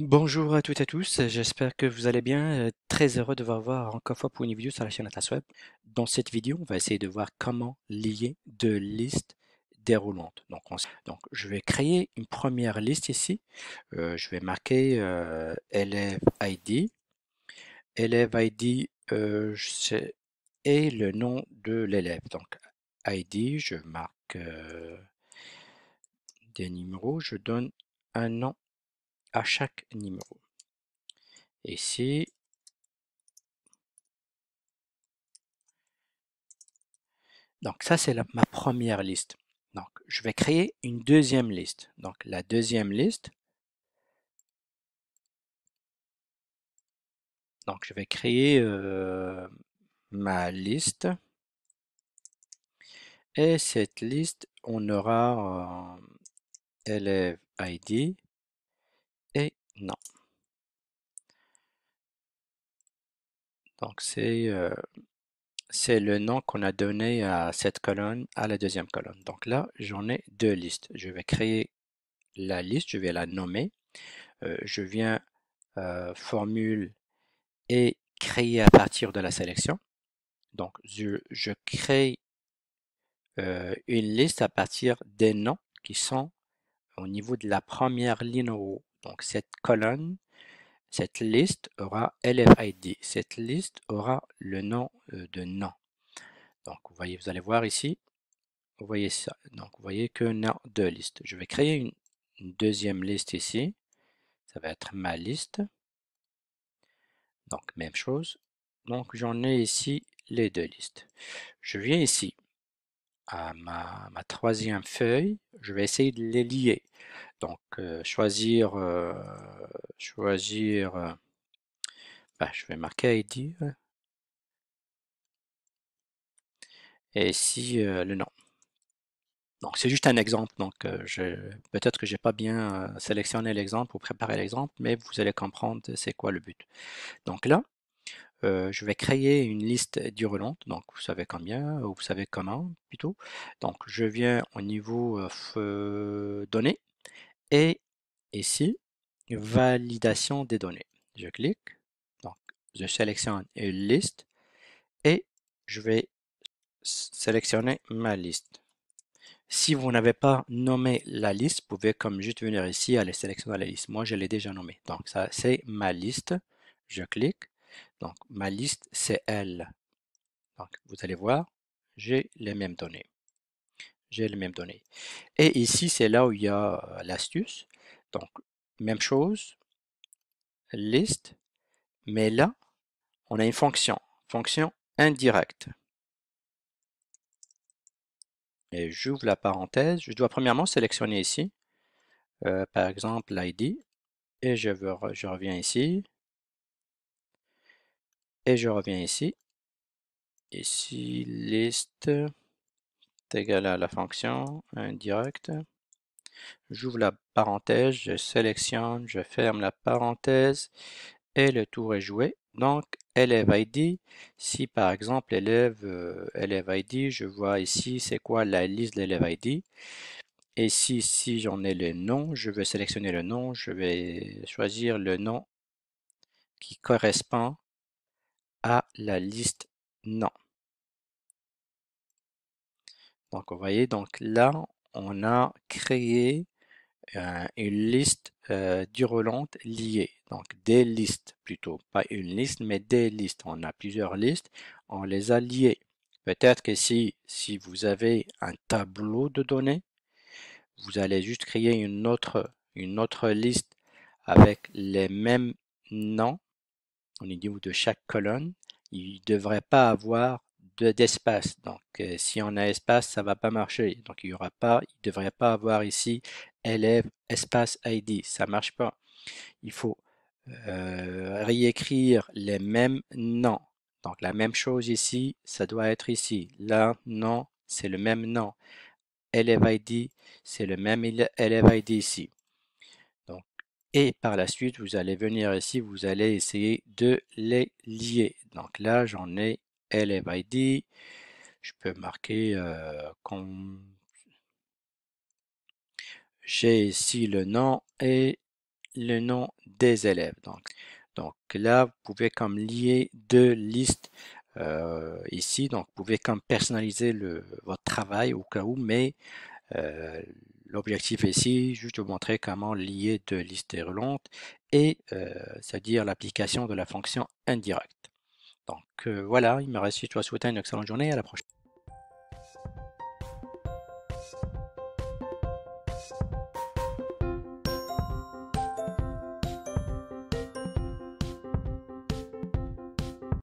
Bonjour à toutes et à tous, j'espère que vous allez bien. Euh, Très heureux de vous voir encore fois pour une vidéo sur la chaîne Atlas Web. Dans cette vidéo, on va essayer de voir comment lier deux listes déroulantes. Donc, on- donc je vais créer une première liste ici. Euh, je vais marquer euh, élève ID. Élève ID euh, et le nom de l'élève. Donc ID, je marque des numéros, je donne un nom à chaque numéro. Ici, Donc ça, c'est ma première liste. Donc je vais créer une deuxième liste. Donc la deuxième liste, donc je vais créer euh, ma liste. Et cette liste, on aura euh, élève ID et non. Donc c'est euh, c'est le nom qu'on a donné à cette colonne, à la deuxième colonne. Donc là, j'en ai deux listes. Je vais créer la liste, je vais la nommer. Euh, je viens euh, formule et créer à partir de la sélection. Donc, je, je crée une liste à partir des noms qui sont au niveau de la première ligne en haut. Donc, cette colonne, cette liste aura LFID. Cette liste aura le nom euh, de nom. Donc, vous voyez, vous allez voir ici, vous voyez ça. Donc, vous voyez que nom de liste. Je vais créer une, deuxième liste ici. Ça va être ma liste. Donc, même chose. Donc, j'en ai ici les deux listes. Je viens ici à ma troisième feuille. Je vais essayer de les lier. Donc, euh, choisir, euh, choisir, euh, bah, je vais marquer ID. Et ici, le nom. Donc, c'est juste un exemple. Donc, peut-être que j'ai pas bien sélectionné l'exemple ou préparé l'exemple, mais vous allez comprendre c'est quoi le but. Donc là, euh, je vais créer une liste déroulante, donc vous savez combien, ou vous savez comment plutôt. Donc je viens au niveau euh, données et ici, validation des données. Je clique, donc je sélectionne une liste et je vais sélectionner ma liste. Si vous n'avez pas nommé la liste, vous pouvez comme juste venir ici aller sélectionner la liste. Moi, je l'ai déjà nommé. Donc ça, c'est ma liste. Je clique donc, ma liste, c'est elle. Donc, vous allez voir, j'ai les mêmes données. J'ai les mêmes données. Et ici, c'est là où il y a euh, l'astuce. Donc, même chose, liste, mais là, on a une fonction, fonction indirecte. Et j'ouvre la parenthèse. Je dois premièrement sélectionner ici, euh, par exemple, l'ID. Et je, reviens ici. Et je reviens ici. Ici, liste est à la fonction indirecte. J'ouvre la parenthèse, je sélectionne, je ferme la parenthèse et le tour est joué. Donc, élève ID, si par exemple élève, euh, ID, je vois ici c'est quoi la liste de l'élève ID. Et si, si j'en ai le nom, je vais sélectionner le nom, je vais choisir le nom qui correspond à la liste nom. Donc, vous voyez, donc là, on a créé euh, une liste euh, déroulante liée. Donc, des listes plutôt. Pas une liste, mais des listes. On a plusieurs listes. On les a liées. Peut-être que si, si vous avez un tableau de données, vous allez juste créer une autre, une autre liste avec les mêmes noms au niveau de chaque colonne. Il ne devrait pas avoir d'espace. Donc, euh, si on a espace, ça va pas marcher. Donc, il y aura pas, il devrait pas avoir ici élève espace ID. Ça marche pas. Il faut euh, réécrire les mêmes noms. Donc, la même chose ici, ça doit être ici. Là, non, c'est le même nom. Élève ID, c'est le même élève ID ici. Et par la suite, vous allez venir ici, vous allez essayer de les lier. Donc là, j'en ai ID. Je peux marquer euh, j'ai ici le nom et le nom des élèves. Donc, donc là, vous pouvez comme lier deux listes euh, ici. Donc, vous pouvez comme personnaliser votre travail au cas où, mais euh, L'objectif ici, juste de montrer comment lier deux listes déroulantes et euh, c'est-à-dire l'application de la fonction indirecte. Donc euh, voilà, il me reste juste à souhaiter une excellente journée à la prochaine.